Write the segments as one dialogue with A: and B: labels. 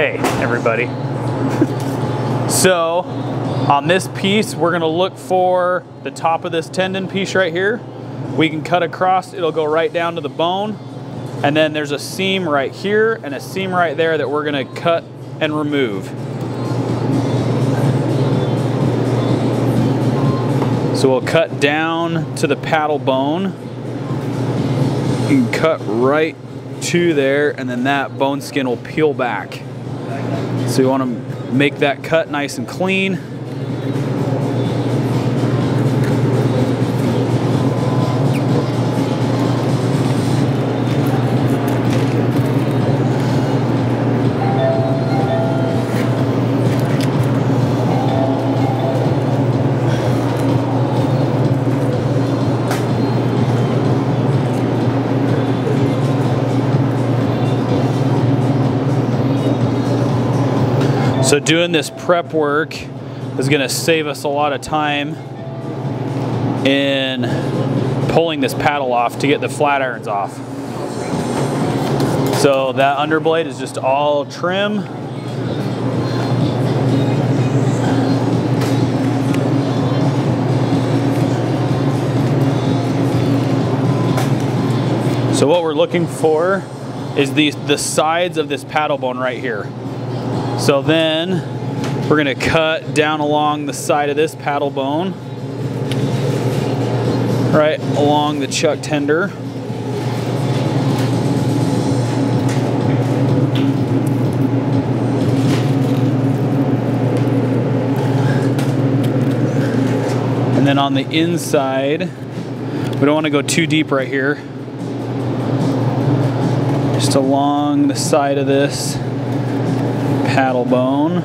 A: Hey, everybody. so, on this piece, we're gonna look for the top of this tendon piece right here. We can cut across, it'll go right down to the bone. And then there's a seam right here and a seam right there that we're gonna cut and remove. So we'll cut down to the paddle bone. and cut right to there and then that bone skin will peel back. So you want to make that cut nice and clean. So doing this prep work is going to save us a lot of time in pulling this paddle off to get the flat irons off. So that underblade is just all trim. So what we're looking for is the, the sides of this paddle bone right here. So then we're gonna cut down along the side of this paddle bone, right along the chuck tender. And then on the inside, we don't want to go too deep right here. Just along the side of this paddle bone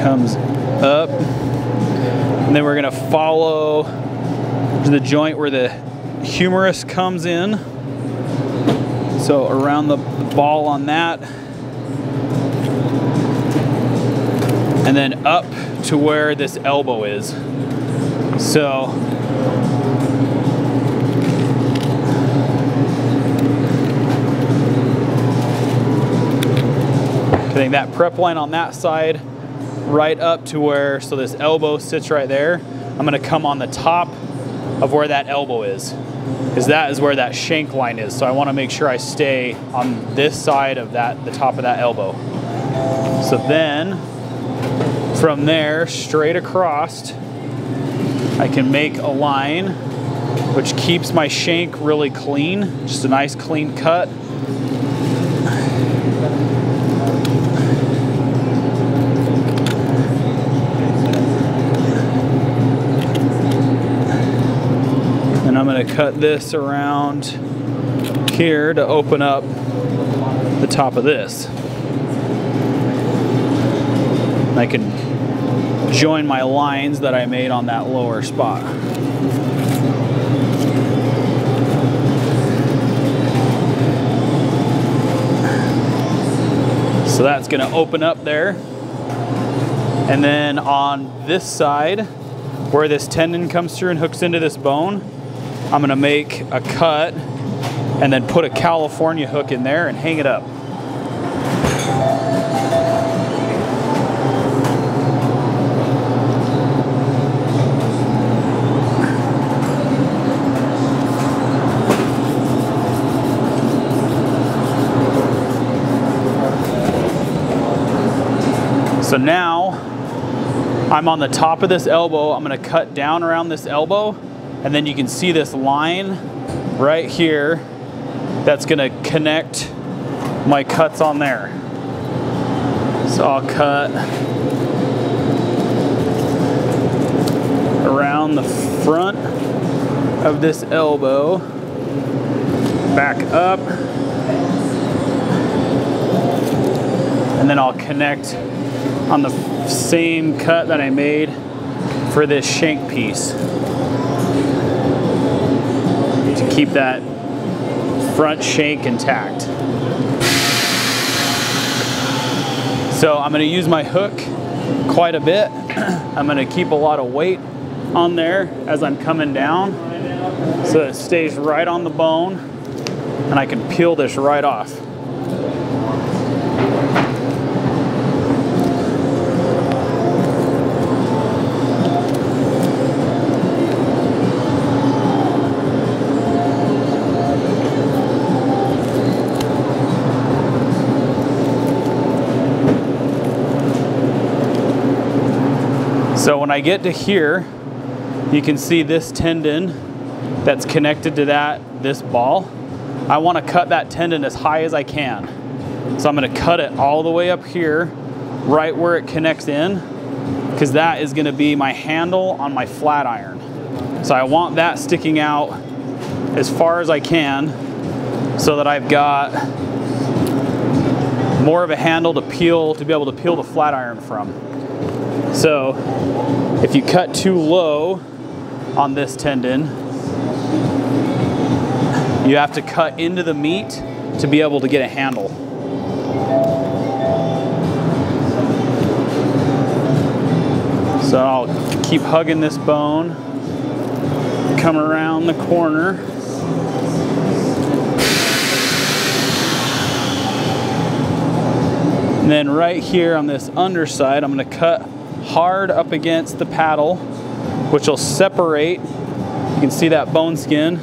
A: comes up. And then we're to follow to the joint where the humerus comes in. So around the ball on that. And then up to where this elbow is. So That prep line on that side right up to where, so this elbow sits right there. I'm gonna come on the top of where that elbow is because that is where that shank line is. So I wanna make sure I stay on this side of that, the top of that elbow. So then from there, straight across, I can make a line which keeps my shank really clean, just a nice clean cut. Cut this around here to open up the top of this. I can join my lines that I made on that lower spot. So that's going to open up there. And then on this side, where this tendon comes through and hooks into this bone, I'm gonna make a cut and then put a California hook in there and hang it up. So now I'm on the top of this elbow. I'm gonna cut down around this elbow and then you can see this line right here that's gonna connect my cuts on there. So I'll cut around the front of this elbow, back up, and then I'll connect on the same cut that I made for this shank piece keep that front shank intact. So I'm going to use my hook quite a bit. I'm going to keep a lot of weight on there as I'm coming down so it stays right on the bone and I can peel this right off. So when I get to here, you can see this tendon that's connected to that, this ball. I want to cut that tendon as high as I can. So I'm going to cut it all the way up here, right where it connects in, because that is going to be my handle on my flat iron. So I want that sticking out as far as I can so that I've got more of a handle to peel, to be able to peel the flat iron from. So if you cut too low on this tendon, you have to cut into the meat to be able to get a handle. So I'll keep hugging this bone, come around the corner. And then right here on this underside, I'm gonna cut hard up against the paddle, which will separate. You can see that bone skin.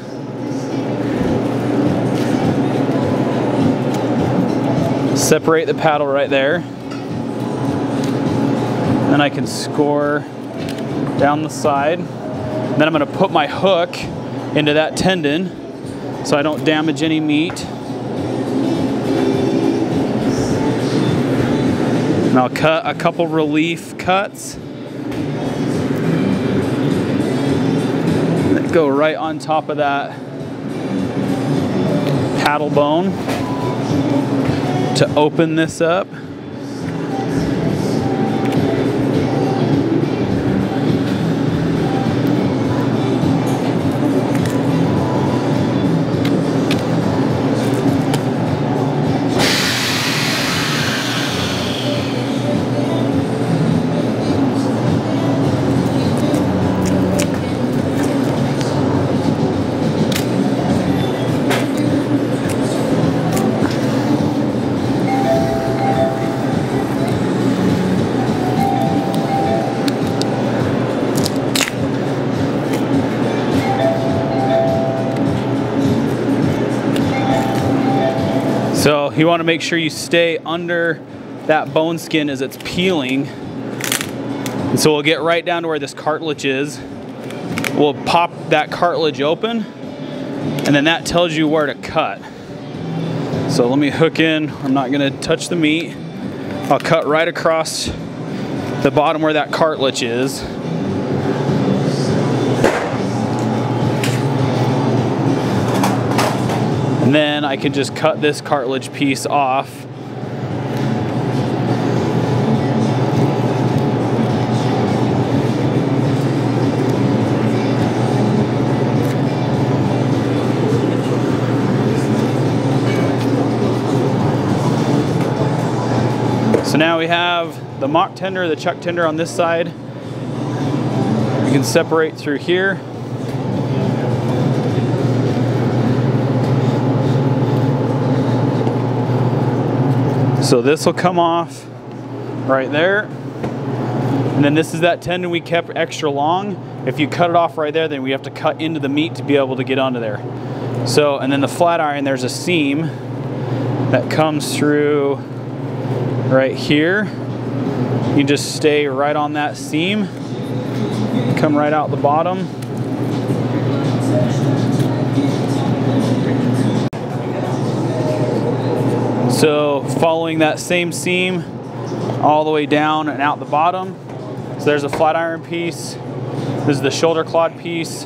A: Separate the paddle right there. Then I can score down the side. Then I'm gonna put my hook into that tendon so I don't damage any meat. And I'll cut a couple relief cuts. Go right on top of that paddle bone to open this up. You want to make sure you stay under that bone skin as it's peeling. And so we'll get right down to where this cartilage is. We'll pop that cartilage open and then that tells you where to cut. So let me hook in. I'm not going to touch the meat. I'll cut right across the bottom where that cartilage is. Then I can just cut this cartilage piece off. So now we have the mock tender, the chuck tender on this side. You can separate through here. So this will come off right there. And then this is that tendon we kept extra long. If you cut it off right there, then we have to cut into the meat to be able to get onto there. So, and then the flat iron, there's a seam that comes through right here. You just stay right on that seam, come right out the bottom. Following that same seam all the way down and out the bottom. So there's a flat iron piece. This is the shoulder clod piece.